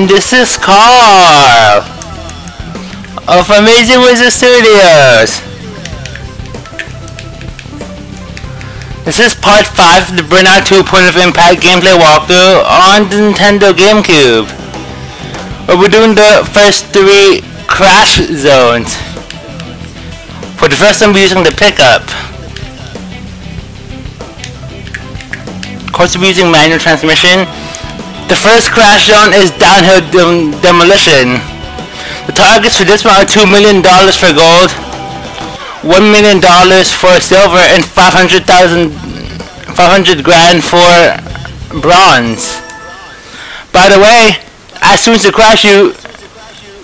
And this is Karl of Amazing Wizard Studios. This is part 5 of the Burnout 2 Point of Impact gameplay walkthrough on the Nintendo GameCube. We're doing the first three crash zones. For the first one we're using the pickup. Of course we're using manual transmission. The first crash zone is downhill dem demolition. The targets for this one are $2 million for gold, $1 million for silver, and 500,000 500 grand for bronze. By the way, as soon as you crash you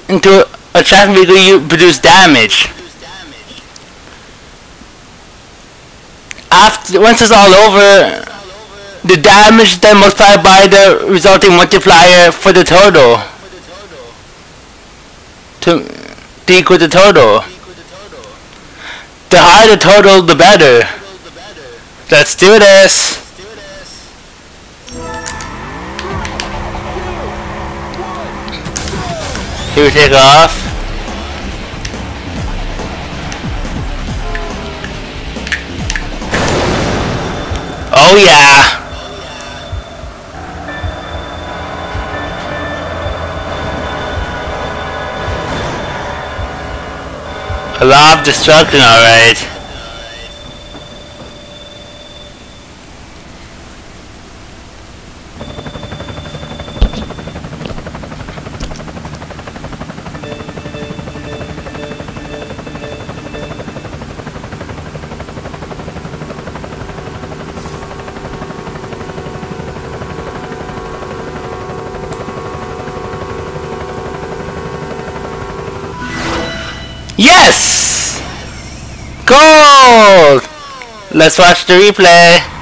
into a traffic vehicle, you produce damage. After once it's all over, the damage then multiplied by the resulting multiplier for the total to, equal the total. The higher the total, the better. Let's do this. Here we take off. A lot of destruction, alright. Yes! Gold! Let's watch the replay.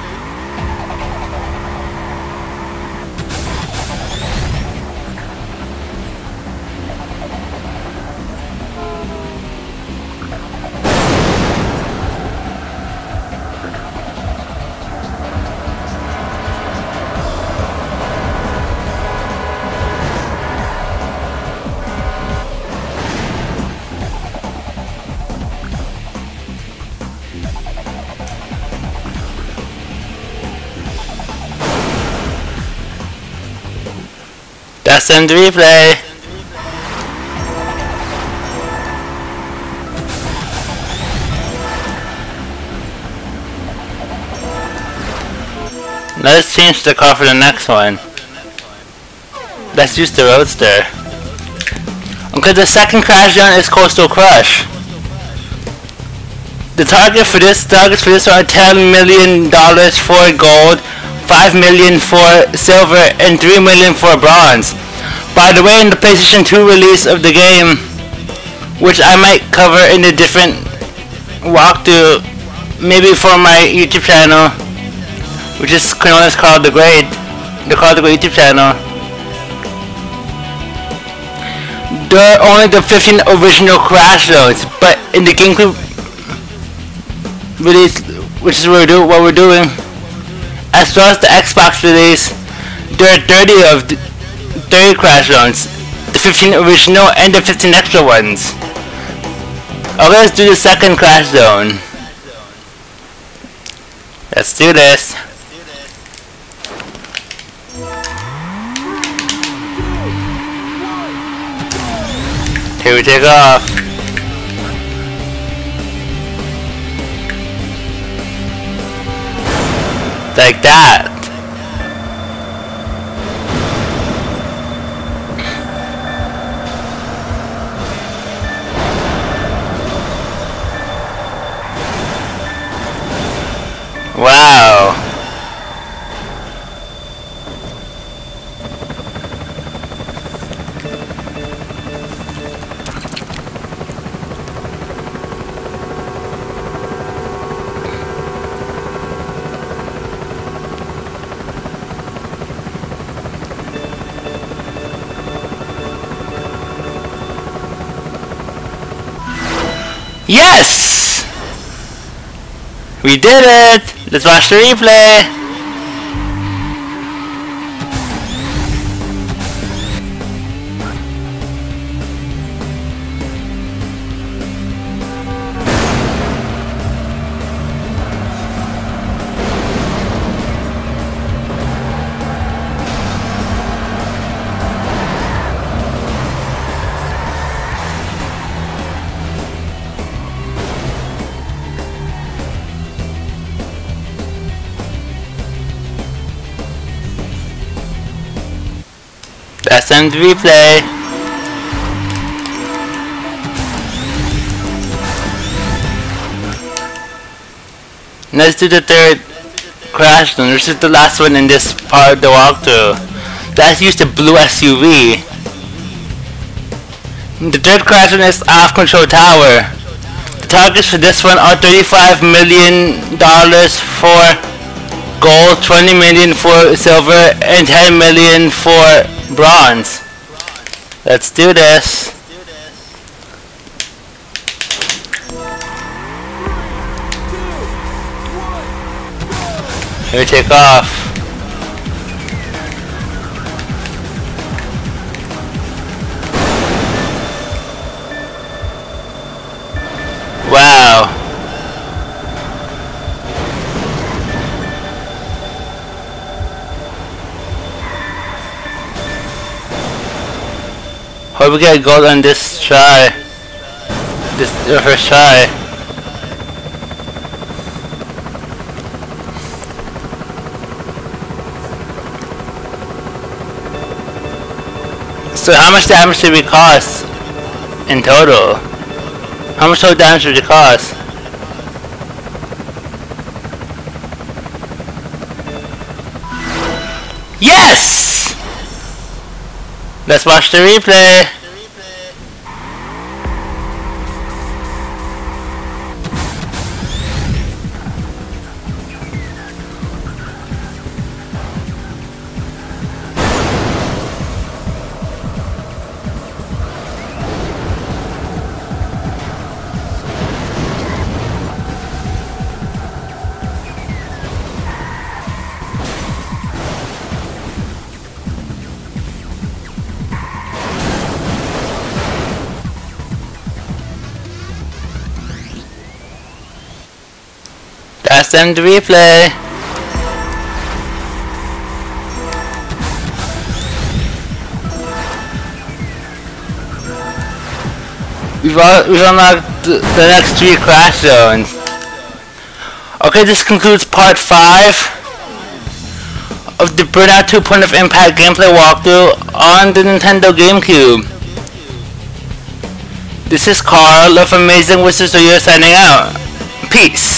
That's in the replay. Let's change the car for the next one. Let's use the Roadster. Okay, the second crash zone is Coastal Crush. The target for this targets for this are ten million dollars for gold, five million for silver, and three million for bronze. By the way, in the PlayStation 2 release of the game, which I might cover in a different walkthrough, maybe for my YouTube channel, which is known as called the Great, the Call the Grade YouTube channel. There are only the 15 original Crash zones, but in the GameCube release, which is what we're, do what we're doing, as well as the Xbox release, there are 30 of 30 Crash zones, the 15 original and the 15 extra ones. Okay, let's do the second Crash zone. Let's do this. Here we take off. Like that. Yes! We did it! Let's watch the replay! To replay. Let's do the third crash one. This is the last one in this part of the walkthrough. Let's use the blue SUV. The third crash is off control tower. The targets for this one are $35 million for gold, 20 million for silver, and 10 million for bronze. Let's do this. Here we take off. Hope we get gold on this try. This the first try. So how much damage did we cause in total? How much total damage did it cause? Yes! Let's watch the replay. To replay. We've, we've unlocked the, next three crash zones. Okay, this concludes part 5 of the Burnout 2 Point of Impact gameplay walkthrough on the Nintendo GameCube. This is Karl of Amazing Wizards of You're signing out. Peace.